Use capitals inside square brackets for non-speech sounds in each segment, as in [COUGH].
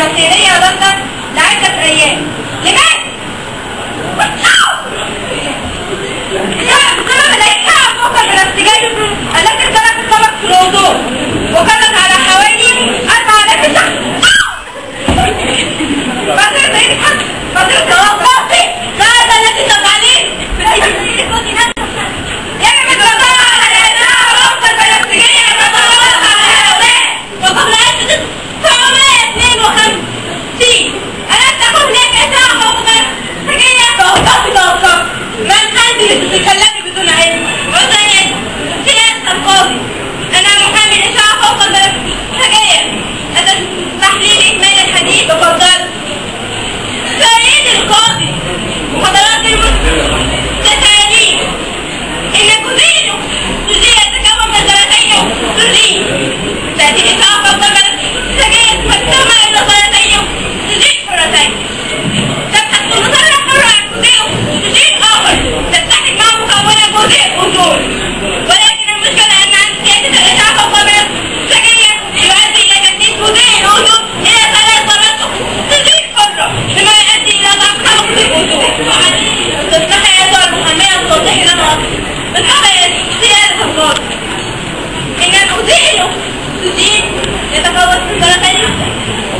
在这里有灯光。تزيد لتفوق السلطنة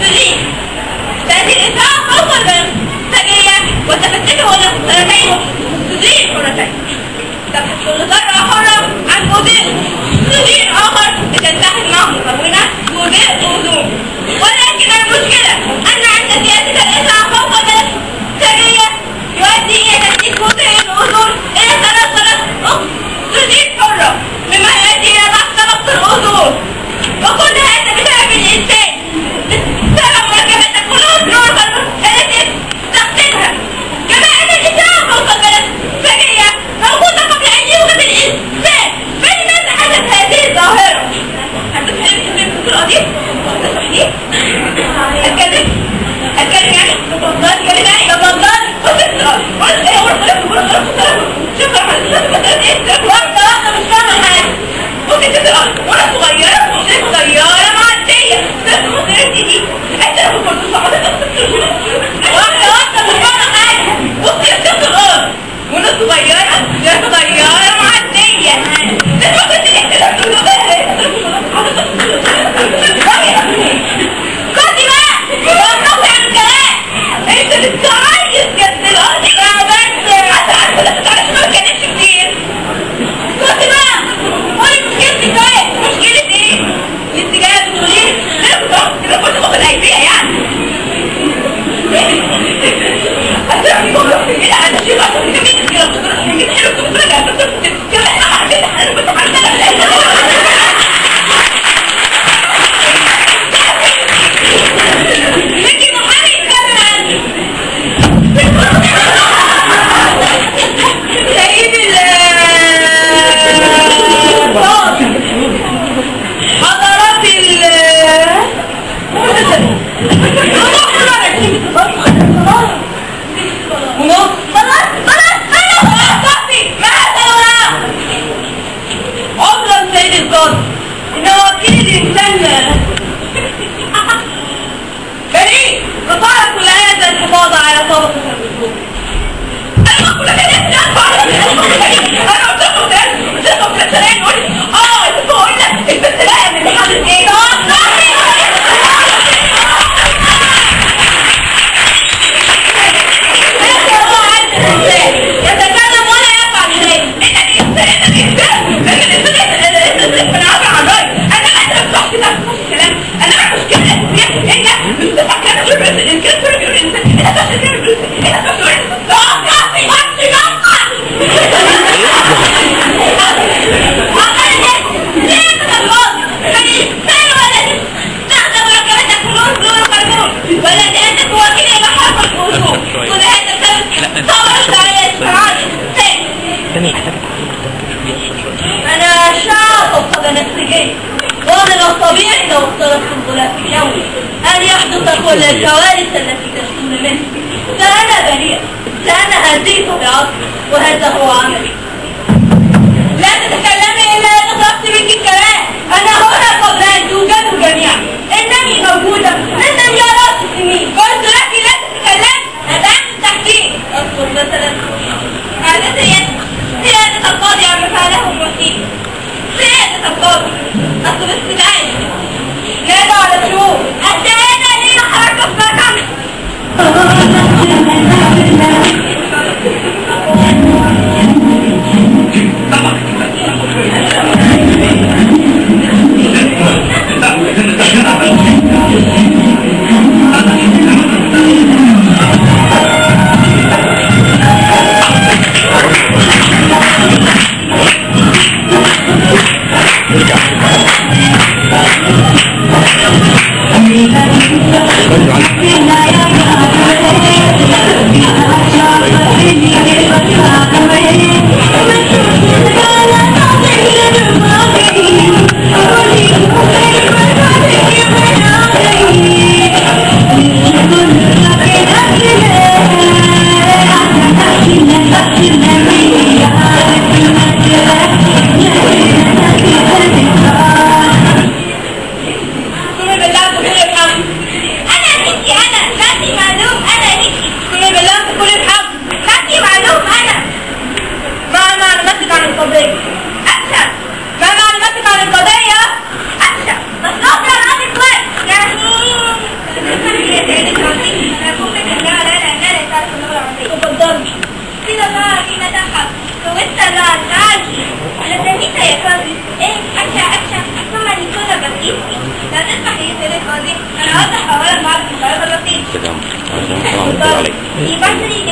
تزيد تأتي الإنسان فوق البلد سجية وتمسكه السلطتين تزيد تبحث كل ذرة حرة عن موديل موديل آخر لتتخذ معه مكونة موديل موزون ولكن المشكلة أن عند سياسة الإنسان صغيره صغيره معديه بس ما كنت خدي بقى وقفي عن الكلام انت بتعيط جنب الأرض بقى بس عارفه لو ما كانتش كتير خدي بقى قولي مشكلتك إيه مشكله إيه انت جاية بتقولي لي كده كنت باخد ايديها يعني فريق قطاع كل هذا الحفاظ على طرف الرسوم المقولة كانت لا تعرف الأمر الطبيعي لو افترض الغلاف اليوم أن يحدث كل الكوارث التي تشتم منه. فأنا بريء فأنا اتيت بعقلي وهذا هو عملي. لا تتكلمي إلا اذا طلبت منك الكلام. أنا هنا قبل أن توجدوا جميعا. إنني موجودة. إنني أراك سنين قلت لك لا تتكلمي أدعم التحقيق. أذكر مثلا قالت سيادة القاضي عم فعله الوحيد سيادة القاضي. Aku [LAUGHS] bersenang.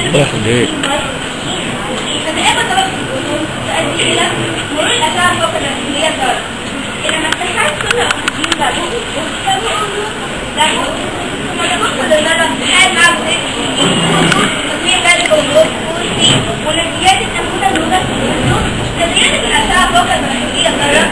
الله يخليك ولم يجد نموذج نموذج تدريب الاشعه فوق المسؤوليه قررت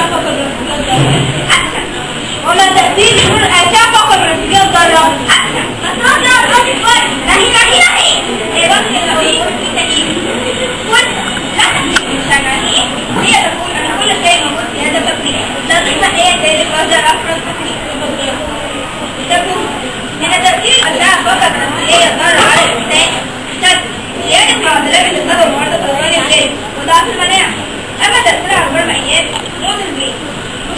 ऐसा पकड़ बोला तीन गुण ऐसा पकड़ कर नहीं नहीं नहीं एवं कभी ಉದಾಹರಣೆ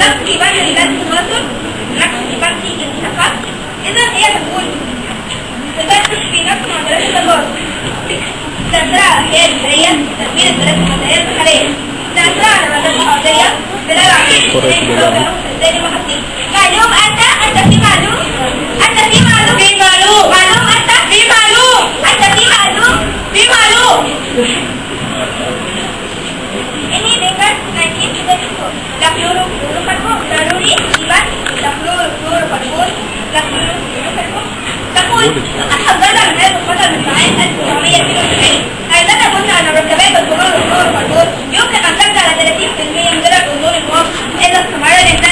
لفظ يبرر لازم التوازن العكس يبرر في الانتفاخ اذا هي تكون تبثق في نفس معادلات التضاد تأثيرها على الحياة البشرية تكوين البلاد المبدئية البحرية تأثيرها على البلاد الأرضية بلاد العقيدة الإنسان اليوم أتى أن تكتب عليهم mujeres.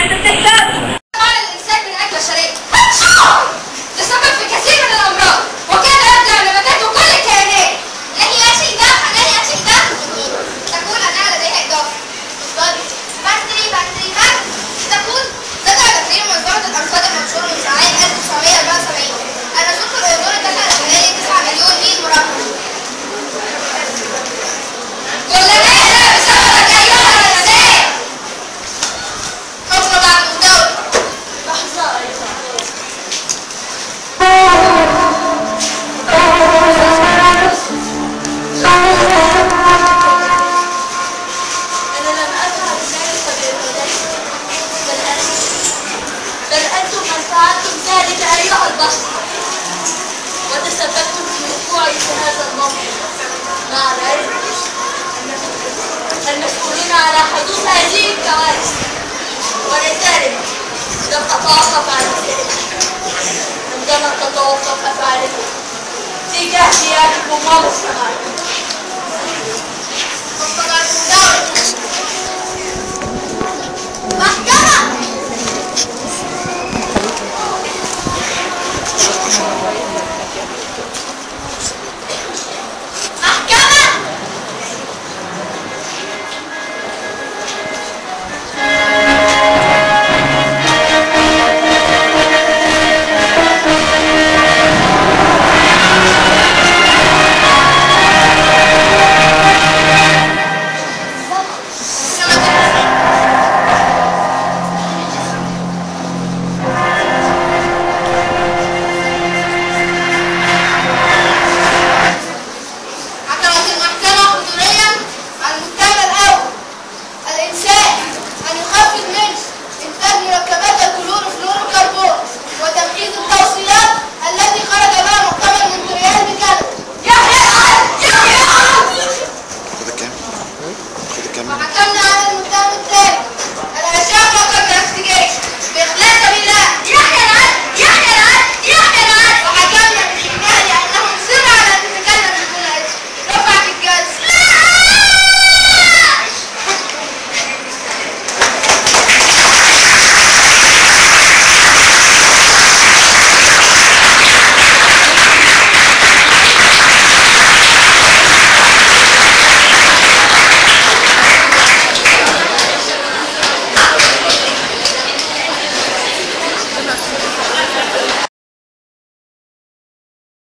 gonna pop off up out of it. I'm gonna pop off up out of it. Diga que há de como algo falar.